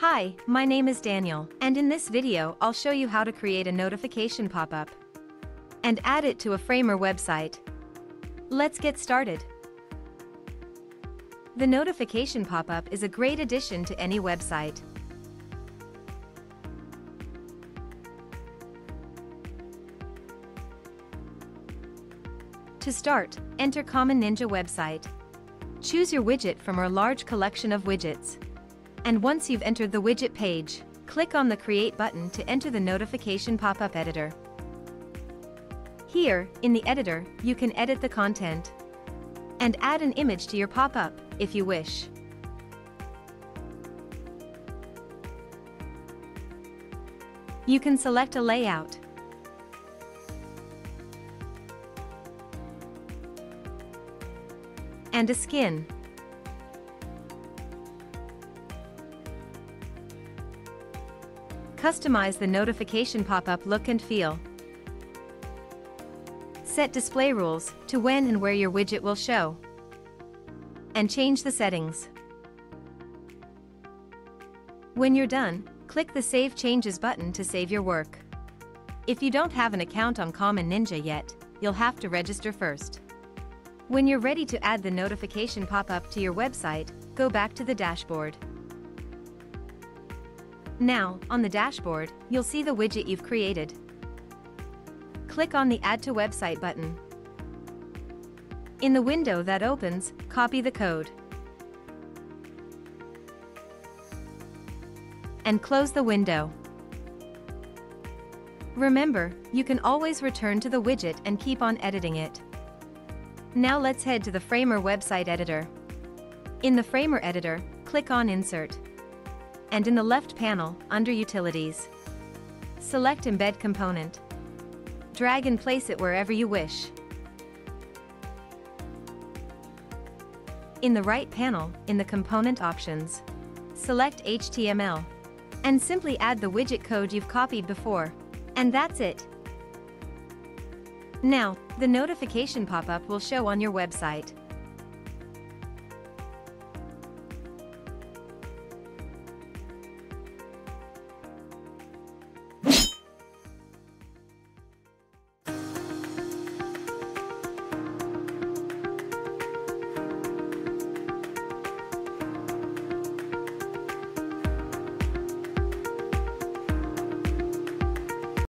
Hi, my name is Daniel, and in this video I'll show you how to create a notification pop-up and add it to a Framer website. Let's get started. The notification pop-up is a great addition to any website. To start, enter Common Ninja website. Choose your widget from our large collection of widgets. And once you've entered the widget page, click on the Create button to enter the notification pop-up editor. Here, in the editor, you can edit the content and add an image to your pop-up, if you wish. You can select a layout and a skin. Customize the notification pop-up look and feel. Set display rules to when and where your widget will show. And change the settings. When you're done, click the Save Changes button to save your work. If you don't have an account on Common Ninja yet, you'll have to register first. When you're ready to add the notification pop-up to your website, go back to the dashboard. Now, on the dashboard, you'll see the widget you've created. Click on the Add to Website button. In the window that opens, copy the code. And close the window. Remember, you can always return to the widget and keep on editing it. Now let's head to the Framer website editor. In the Framer editor, click on Insert and in the left panel, under Utilities. Select Embed Component. Drag and place it wherever you wish. In the right panel, in the Component options, select HTML and simply add the widget code you've copied before. And that's it. Now, the notification pop-up will show on your website.